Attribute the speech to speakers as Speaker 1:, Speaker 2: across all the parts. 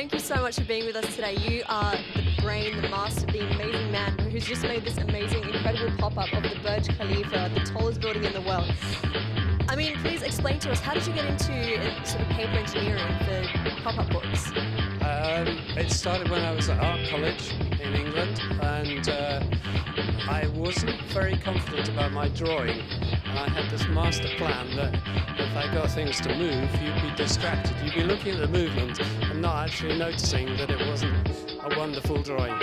Speaker 1: thank you so much for being with us today. You are the brain, the master, the amazing man who's just made this amazing, incredible pop-up of the Burj Khalifa, the tallest building in the world. I mean, please explain to us, how did you get into uh, sort of paper engineering for pop-up books?
Speaker 2: Um, it started when I was at art college in England, and uh, I wasn't very confident about my drawing. And I had this master plan that if I got things to move, you'd be distracted. You'd be looking at the movement and not actually noticing that it wasn't a wonderful drawing.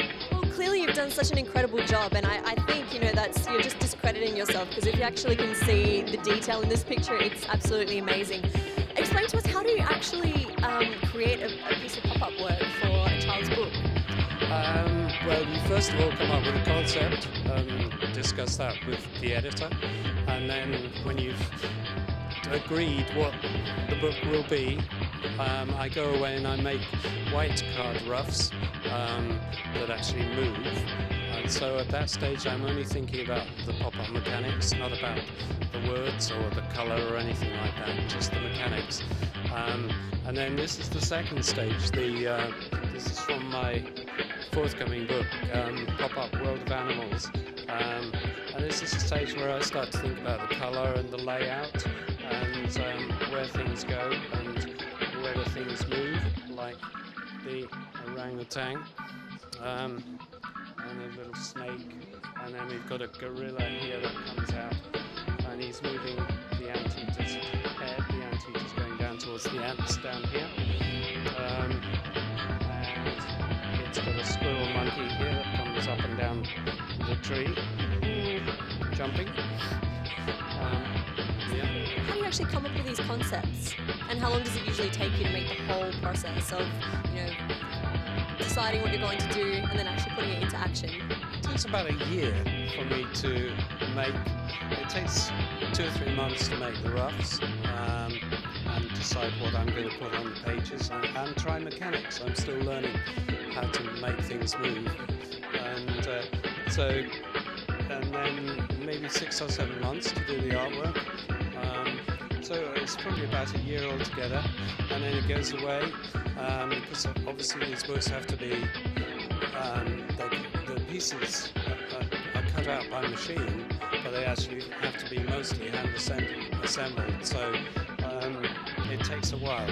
Speaker 1: Clearly you've done such an incredible job, and I, I think you know that's you're just discrediting yourself because if you actually can see the detail in this picture, it's absolutely amazing. Explain to us how do you actually um, create a, a piece of pop-up work for a child's book?
Speaker 2: Um, well, you first of all come up with a concept, um, discuss that with the editor, and then when you've agreed what the book will be, um, I go away and I make white card roughs um, that actually move. And so at that stage, I'm only thinking about the pop-up mechanics, not about the words or the colour or anything like that, just the mechanics. Um, and then this is the second stage. The uh, this is from my forthcoming book, um, Pop-Up World of Animals. Um, and this is the stage where I start to think about the colour and the layout and um, where things go and whether things move, like the orangutan um, and a little snake. And then we've got a gorilla here that comes out and he's moving the anteater's head. The anteater's going down towards the ants down here. Um, and it's got a squirrel monkey here that comes up and down the tree, jumping. Um, yeah.
Speaker 1: Actually come up with these concepts? And how long does it usually take you to make the whole process of, you know, deciding what you're going to do and then actually putting it into action?
Speaker 2: It takes about a year for me to make. It takes two or three months to make the roughs um, and decide what I'm going to put on the pages and, and try mechanics. I'm still learning how to make things move, and uh, so and then maybe six or seven months to do the artwork. It's probably about a year altogether, and then it goes away um, because obviously these books have to be um, the, the pieces are, are, are cut out by machine, but they actually have to be mostly hand assembled. assembled so um, it takes a while.